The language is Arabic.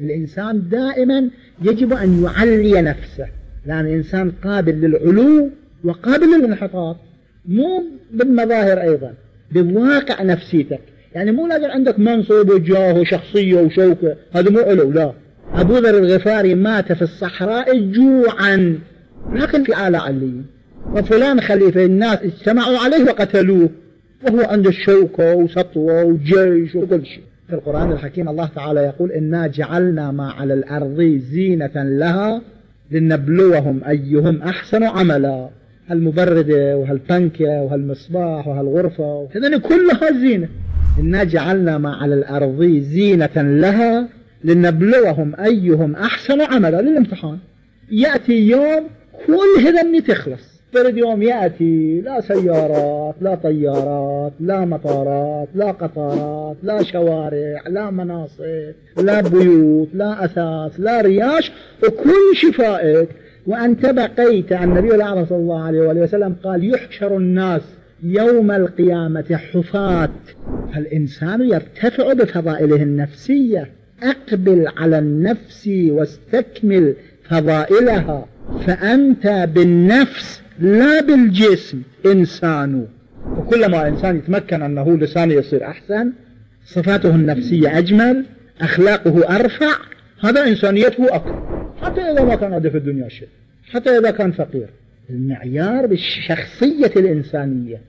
الإنسان دائما يجب أن يعلي نفسه لأن الإنسان قابل للعلو وقابل للانحطاط مو بالمظاهر أيضا بالواقع نفسيتك. يعني مو لازم عندك منصب وجاه وشخصية وشوكة هذا مو علو لا. أبو ذر الغفاري مات في الصحراء جوعا لكن في آلاء عليين. وفلان خليفة الناس اجتمعوا عليه وقتلوه وهو عنده الشوكة وسطوة وجيش وكل شيء. في القرآن الحكيم الله تعالى يقول إنا جعلنا ما على الأرض زينة لها لنبلوهم أيهم أحسن عملا. هالمبردة وهالبنكة وهالمصباح وهالغرفة هذين كلها زينة. إنا جعلنا ما على الأرض زينة لها لنبلوهم أيهم أحسن عملا. للامتحان. يأتي يوم كل هذا تخلص. برد يوم يأتي لا سيارات لا طيارات لا مطارات لا قطارات لا شوارع لا مناصب لا بيوت لا أساس لا رياش وكل شفائك. وأنت بقيت النبي الأعظم صلى الله عليه وآله وسلم قال يحشر الناس يوم القيامة حفاة. فالإنسان يرتفع بفضائله النفسية. أقبل على النفس واستكمل فضائلها. فأنت بالنفس لا بالجسم إنسان وكلما إنسان يتمكن أنه لسانه يصير أحسن صفاته النفسية أجمل أخلاقه أرفع هذا إنسانيته أكبر حتى إذا ما كان عنده في الدنيا شيء حتى إذا كان فقير. المعيار بالشخصية الإنسانية.